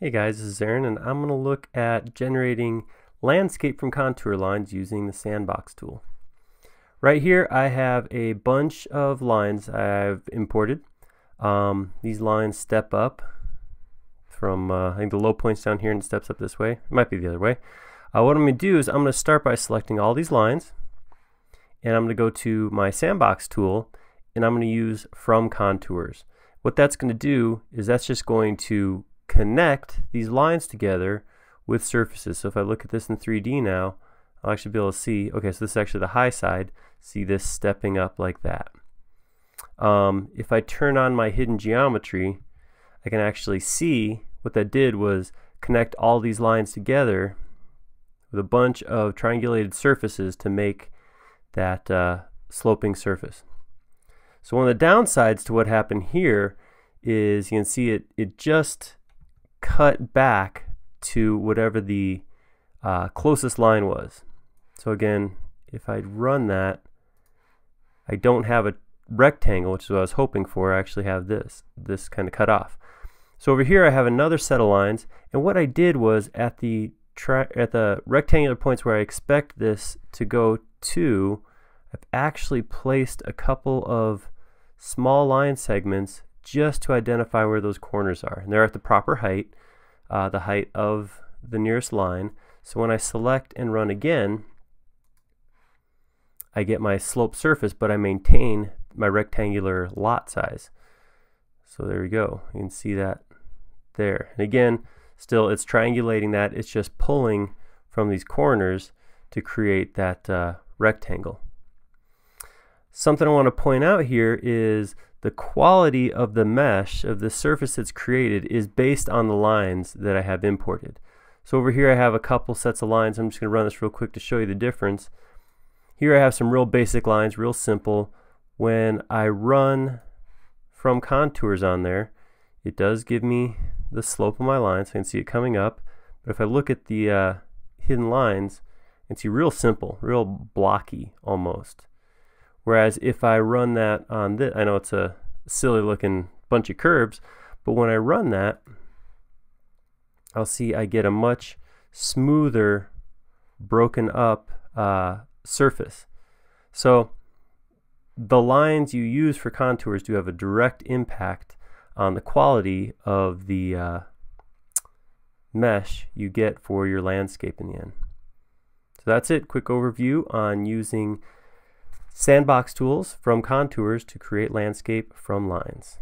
Hey guys, this is Aaron and I'm going to look at generating landscape from contour lines using the sandbox tool. Right here I have a bunch of lines I've imported. Um, these lines step up from, uh, I think the low points down here and steps up this way. It might be the other way. Uh, what I'm going to do is I'm going to start by selecting all these lines and I'm going to go to my sandbox tool and I'm going to use from contours. What that's going to do is that's just going to connect these lines together with surfaces. So if I look at this in 3D now, I'll actually be able to see, okay, so this is actually the high side, see this stepping up like that. Um, if I turn on my hidden geometry, I can actually see what that did was connect all these lines together with a bunch of triangulated surfaces to make that uh, sloping surface. So one of the downsides to what happened here is you can see it, it just cut back to whatever the uh, closest line was. So again, if I run that, I don't have a rectangle, which is what I was hoping for. I actually have this, this kind of cut off. So over here I have another set of lines, and what I did was at the at the rectangular points where I expect this to go to, I've actually placed a couple of small line segments just to identify where those corners are. And they're at the proper height, uh, the height of the nearest line. So when I select and run again, I get my slope surface, but I maintain my rectangular lot size. So there we go. You can see that there. And again, still it's triangulating that. It's just pulling from these corners to create that uh, rectangle. Something I want to point out here is the quality of the mesh of the surface that's created is based on the lines that I have imported. So over here I have a couple sets of lines. I'm just going to run this real quick to show you the difference. Here I have some real basic lines, real simple. When I run from contours on there, it does give me the slope of my line, so I can see it coming up. But if I look at the uh, hidden lines, see real simple, real blocky almost. Whereas if I run that on this, I know it's a silly looking bunch of curves, but when I run that, I'll see I get a much smoother, broken up uh, surface. So the lines you use for contours do have a direct impact on the quality of the uh, mesh you get for your landscape in the end. So that's it, quick overview on using Sandbox tools from contours to create landscape from lines.